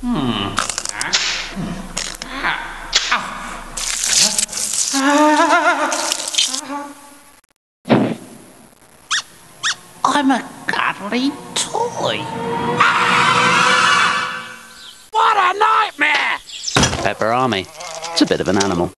Hmm. Ah. Ah. Ah. I'm a cuddly toy. What a nightmare! Pepper Army. It's a bit of an animal.